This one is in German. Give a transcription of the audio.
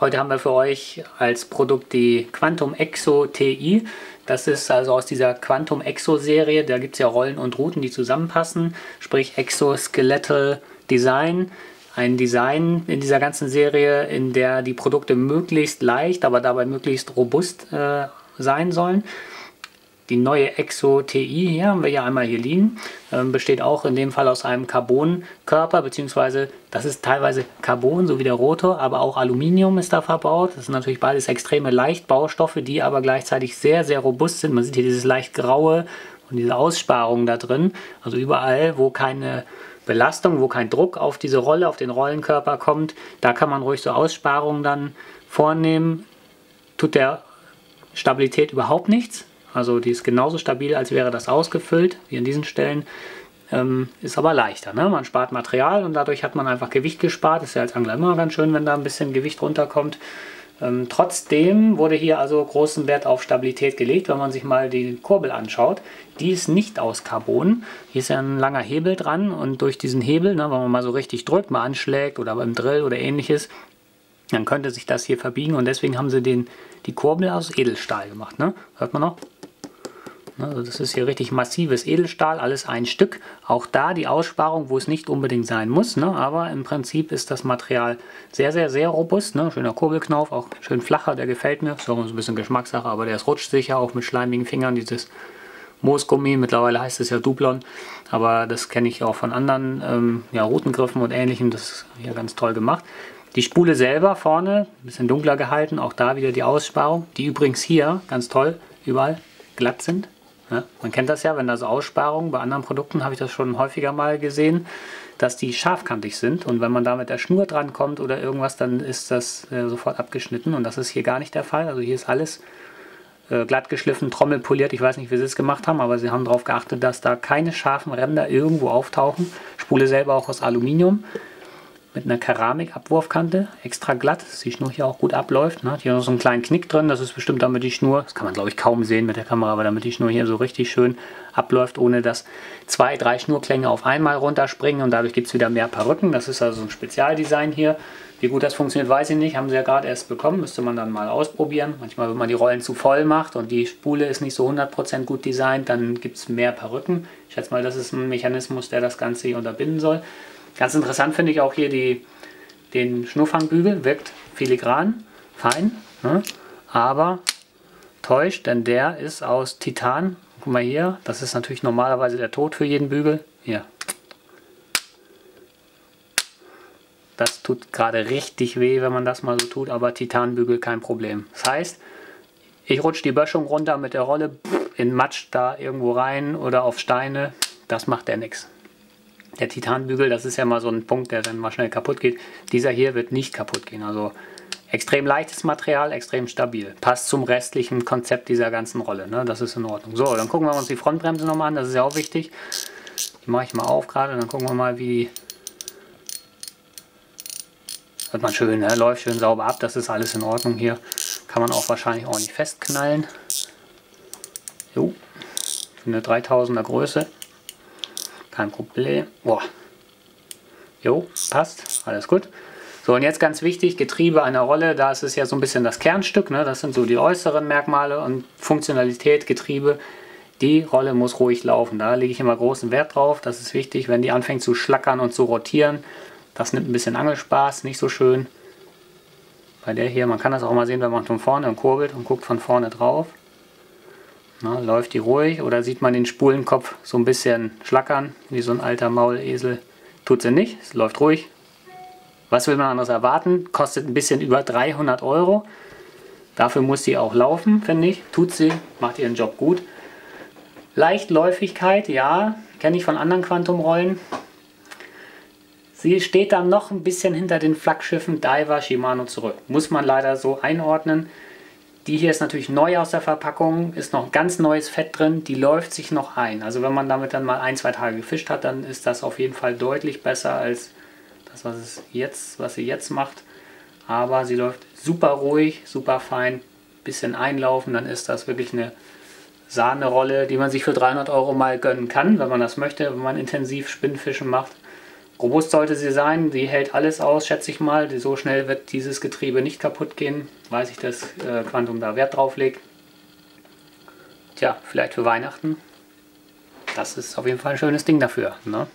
Heute haben wir für euch als Produkt die Quantum Exo TI. Das ist also aus dieser Quantum Exo Serie. Da gibt es ja Rollen und Routen, die zusammenpassen. Sprich Exoskeletal Design. Ein Design in dieser ganzen Serie, in der die Produkte möglichst leicht, aber dabei möglichst robust äh, sein sollen. Die neue Exo TI hier haben wir ja einmal hier liegen. Ähm, besteht auch in dem Fall aus einem Carbonkörper, beziehungsweise das ist teilweise Carbon, so wie der Rotor, aber auch Aluminium ist da verbaut. Das sind natürlich beides extreme Leichtbaustoffe, die aber gleichzeitig sehr, sehr robust sind. Man sieht hier dieses leicht graue und diese Aussparung da drin. Also überall, wo keine Belastung, wo kein Druck auf diese Rolle, auf den Rollenkörper kommt, da kann man ruhig so Aussparungen dann vornehmen. Tut der Stabilität überhaupt nichts. Also die ist genauso stabil, als wäre das ausgefüllt, wie an diesen Stellen. Ähm, ist aber leichter. Ne? Man spart Material und dadurch hat man einfach Gewicht gespart. Ist ja als Angler immer ganz schön, wenn da ein bisschen Gewicht runterkommt. Ähm, trotzdem wurde hier also großen Wert auf Stabilität gelegt, wenn man sich mal die Kurbel anschaut. Die ist nicht aus Carbon. Hier ist ja ein langer Hebel dran und durch diesen Hebel, ne, wenn man mal so richtig drückt, mal anschlägt oder beim Drill oder ähnliches, dann könnte sich das hier verbiegen und deswegen haben sie den, die Kurbel aus Edelstahl gemacht. Ne? Hört man noch? Also das ist hier richtig massives Edelstahl, alles ein Stück. Auch da die Aussparung, wo es nicht unbedingt sein muss, ne? aber im Prinzip ist das Material sehr, sehr, sehr robust. Ne? Schöner Kurbelknauf, auch schön flacher, der gefällt mir. Ist auch ein bisschen Geschmackssache, aber der ist rutscht sicher, auch mit schleimigen Fingern. Dieses Moosgummi, mittlerweile heißt es ja Duplon, aber das kenne ich auch von anderen ähm, ja, Routengriffen und ähnlichem. Das ist hier ganz toll gemacht. Die Spule selber vorne, ein bisschen dunkler gehalten, auch da wieder die Aussparung, die übrigens hier, ganz toll, überall glatt sind. Ja, man kennt das ja, wenn da so Aussparungen, bei anderen Produkten habe ich das schon häufiger mal gesehen, dass die scharfkantig sind und wenn man da mit der Schnur dran kommt oder irgendwas, dann ist das äh, sofort abgeschnitten und das ist hier gar nicht der Fall. Also hier ist alles äh, glatt geschliffen, trommelpoliert, ich weiß nicht, wie sie es gemacht haben, aber sie haben darauf geachtet, dass da keine scharfen Ränder irgendwo auftauchen. Spule selber auch aus Aluminium mit einer Keramikabwurfkante, extra glatt, dass die Schnur hier auch gut abläuft. Ne? Hier noch so einen kleinen Knick drin, das ist bestimmt damit die Schnur, das kann man glaube ich kaum sehen mit der Kamera, aber damit die Schnur hier so richtig schön abläuft, ohne dass zwei, drei Schnurklänge auf einmal runterspringen und dadurch gibt es wieder mehr Perücken. Das ist also ein Spezialdesign hier. Wie gut das funktioniert, weiß ich nicht. Haben sie ja gerade erst bekommen, müsste man dann mal ausprobieren. Manchmal, wenn man die Rollen zu voll macht und die Spule ist nicht so 100% gut designt, dann gibt es mehr Perücken. Ich schätze mal, das ist ein Mechanismus, der das Ganze hier unterbinden soll. Ganz interessant finde ich auch hier die, den Schnurfangbügel, wirkt filigran, fein, ne? aber täuscht, denn der ist aus Titan. Guck mal hier, das ist natürlich normalerweise der Tod für jeden Bügel. Hier. Das tut gerade richtig weh, wenn man das mal so tut, aber Titanbügel kein Problem. Das heißt, ich rutsche die Böschung runter mit der Rolle in Matsch da irgendwo rein oder auf Steine. Das macht der nichts. Der Titanbügel, das ist ja mal so ein Punkt, der dann mal schnell kaputt geht. Dieser hier wird nicht kaputt gehen. Also extrem leichtes Material, extrem stabil. Passt zum restlichen Konzept dieser ganzen Rolle. Ne? Das ist in Ordnung. So, dann gucken wir uns die Frontbremse nochmal an. Das ist ja auch wichtig. Die mache ich mal auf gerade. Dann gucken wir mal, wie. Hört man schön, ne? läuft schön sauber ab. Das ist alles in Ordnung hier. Kann man auch wahrscheinlich ordentlich festknallen. Jo, eine 3000er Größe. Kein Problem. Boah. Jo, passt. Alles gut. So, und jetzt ganz wichtig, Getriebe einer Rolle, da ist es ja so ein bisschen das Kernstück, ne? das sind so die äußeren Merkmale und Funktionalität, Getriebe. Die Rolle muss ruhig laufen, da lege ich immer großen Wert drauf, das ist wichtig, wenn die anfängt zu schlackern und zu rotieren, das nimmt ein bisschen Angelspaß, nicht so schön. Bei der hier, man kann das auch mal sehen, wenn man von vorne kurbelt und guckt von vorne drauf. Na, läuft die ruhig oder sieht man den Spulenkopf so ein bisschen schlackern, wie so ein alter Maulesel? Tut sie nicht, es läuft ruhig. Was will man anderes erwarten? Kostet ein bisschen über 300 Euro. Dafür muss sie auch laufen, finde ich. Tut sie, macht ihren Job gut. Leichtläufigkeit, ja, kenne ich von anderen Quantum-Rollen. Sie steht dann noch ein bisschen hinter den Flaggschiffen Diver Shimano zurück. Muss man leider so einordnen. Die hier ist natürlich neu aus der Verpackung, ist noch ganz neues Fett drin, die läuft sich noch ein. Also wenn man damit dann mal ein, zwei Tage gefischt hat, dann ist das auf jeden Fall deutlich besser als das, was, es jetzt, was sie jetzt macht. Aber sie läuft super ruhig, super fein, bisschen einlaufen, dann ist das wirklich eine Sahnerolle, die man sich für 300 Euro mal gönnen kann, wenn man das möchte, wenn man intensiv Spinnfischen macht. Robust sollte sie sein, sie hält alles aus, schätze ich mal. So schnell wird dieses Getriebe nicht kaputt gehen. Weiß ich, dass äh, Quantum da Wert drauf legt. Tja, vielleicht für Weihnachten. Das ist auf jeden Fall ein schönes Ding dafür. Ne?